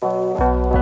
Música